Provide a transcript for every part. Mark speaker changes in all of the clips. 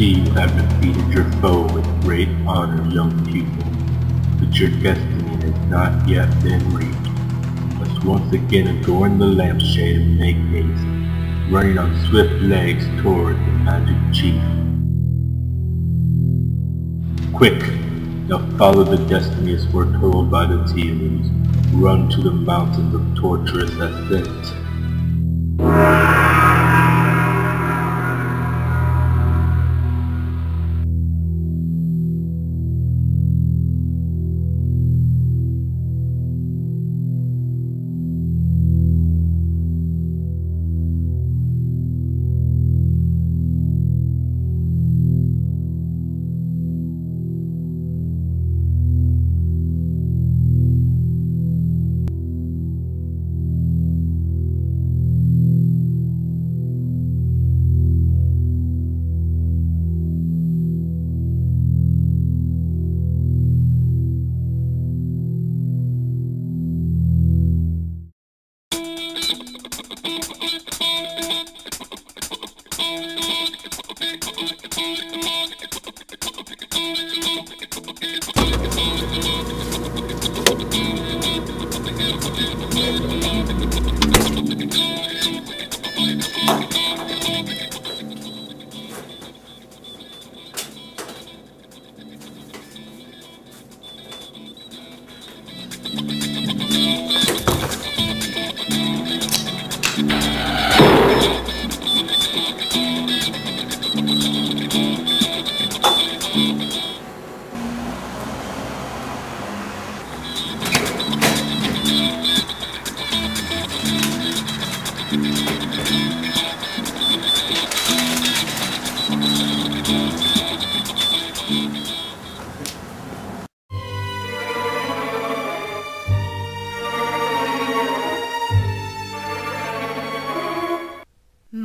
Speaker 1: have defeated your foe with great honor, young pupil, but your destiny has not yet been reached. Must once again adorn the lampshade and make haste, running on swift legs toward the magic chief. Quick! Now follow the destiny as foretold by the Tealers. Run to the mountains of torturous ascent.
Speaker 2: Música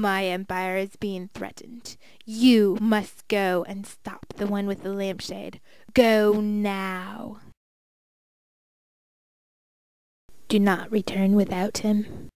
Speaker 2: My empire is being threatened. You must go and stop the one with the lampshade. Go now. Do not return without him.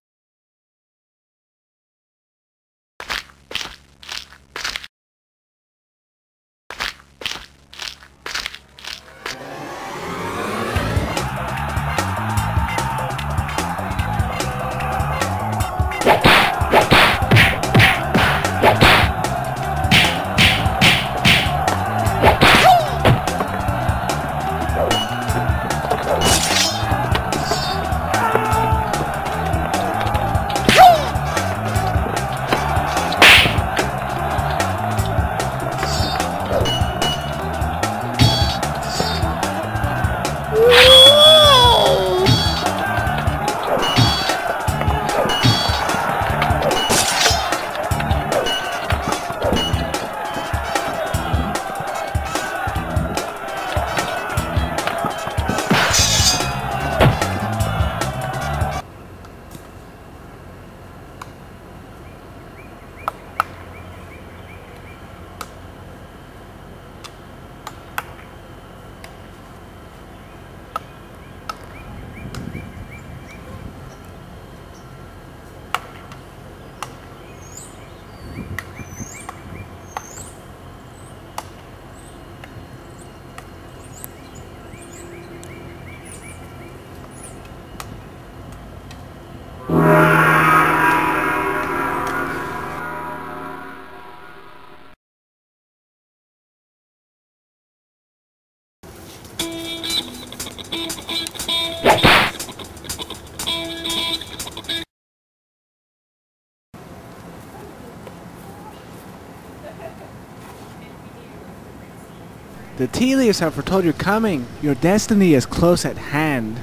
Speaker 3: The Telius have foretold your coming. Your destiny is close at hand.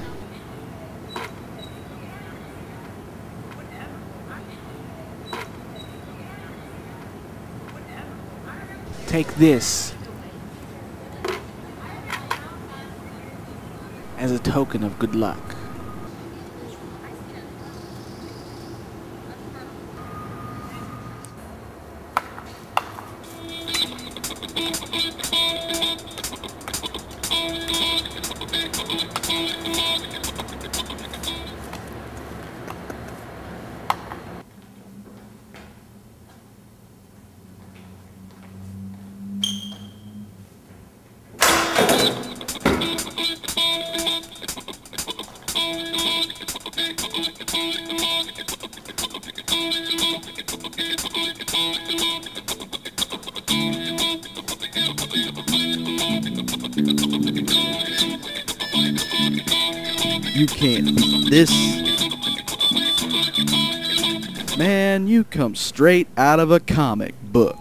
Speaker 3: Take this as a token of good luck.
Speaker 4: You can't beat this. Man, you come straight out of a comic book.